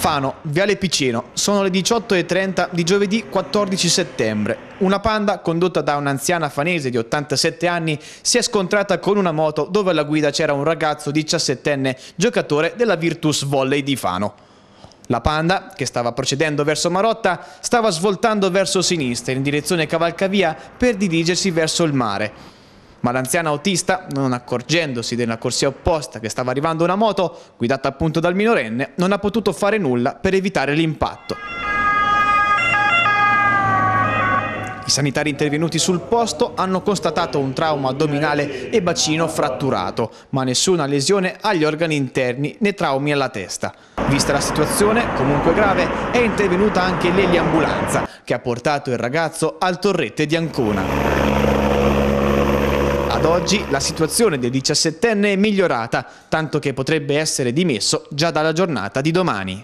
Fano, Viale Piceno, sono le 18.30 di giovedì 14 settembre. Una panda condotta da un'anziana fanese di 87 anni si è scontrata con una moto dove alla guida c'era un ragazzo 17enne giocatore della Virtus Volley di Fano. La panda, che stava procedendo verso Marotta, stava svoltando verso sinistra in direzione cavalcavia per dirigersi verso il mare ma l'anziana autista, non accorgendosi della corsia opposta che stava arrivando una moto, guidata appunto dal minorenne, non ha potuto fare nulla per evitare l'impatto. I sanitari intervenuti sul posto hanno constatato un trauma addominale e bacino fratturato, ma nessuna lesione agli organi interni né traumi alla testa. Vista la situazione, comunque grave, è intervenuta anche l'eliambulanza, che ha portato il ragazzo al torrette di Ancona. Ad oggi la situazione del 17enne è migliorata, tanto che potrebbe essere dimesso già dalla giornata di domani.